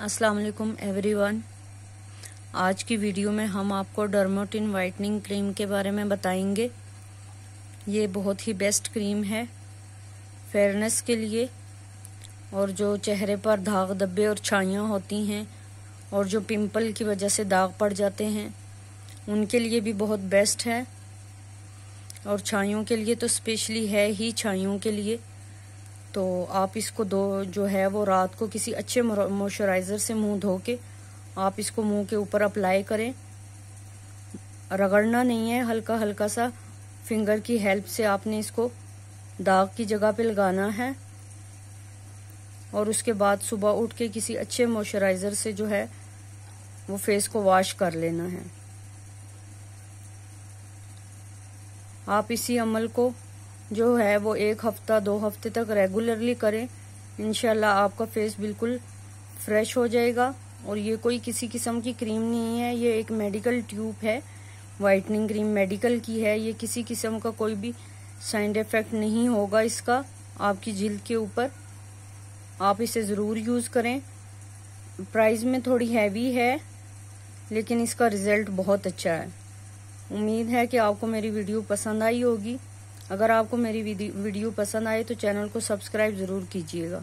अस्सलाम वालेकुम एवरीवन आज की वीडियो में हम आपको डर्मोटिन वाइटनिंग क्रीम के बारे में बताएँगे। ये बहुत ही बेस्ट क्रीम है फेयरनेस के लिए। और जो चेहरे पर दाग धब्बे और छाइयाँ होती हैं, और जो पिंपल की वजह से दाग पड़ जाते हैं, उनके लिए भी बहुत बेस्ट है। और छाइयों के लिए तो स्पेशली है ही छाइयों के लिए। तो आप इसको दो, जो है वो रात को किसी अच्छे मॉइस्चराइज़र से मुँह धो के आप इसको मुँह के ऊपर अप्लाई करें। रगड़ना नहीं है हल्का हल्का सा फिंगर की हेल्प से आपने इसको दाग की जगह पे लगाना है। और उसके बाद सुबह उठ के किसी अच्छे मॉइस्चराइज़र से जो है वो फेस को वॉश कर लेना है। आप इसी अमल को जो है वो एक हफ़्ता, दो हफ़्ते तक रेगुलरली करें। इनशाला आपका फेस बिल्कुल फ्रेश हो जाएगा। और ये कोई किसी किस्म की क्रीम नहीं है, ये एक मेडिकल ट्यूब है वाइटनिंग क्रीम मेडिकल की है। ये किसी किस्म का कोई भी साइड इफ़ेक्ट नहीं होगा इसका, आपकी जिल्द के ऊपर। आप इसे ज़रूर यूज़ करें। प्राइस में थोड़ी हैवी है, लेकिन इसका रिज़ल्ट बहुत अच्छा है। उम्मीद है कि आपको मेरी वीडियो पसंद आई होगी। अगर आपको मेरी वीडियो पसंद आए तो चैनल को सब्सक्राइब ज़रूर कीजिएगा।